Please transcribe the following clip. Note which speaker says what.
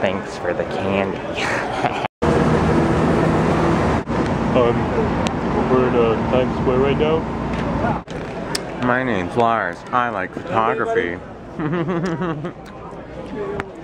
Speaker 1: Thanks for the candy.
Speaker 2: Um, we're in uh, Times Square right now.
Speaker 1: My name's Lars. I like photography.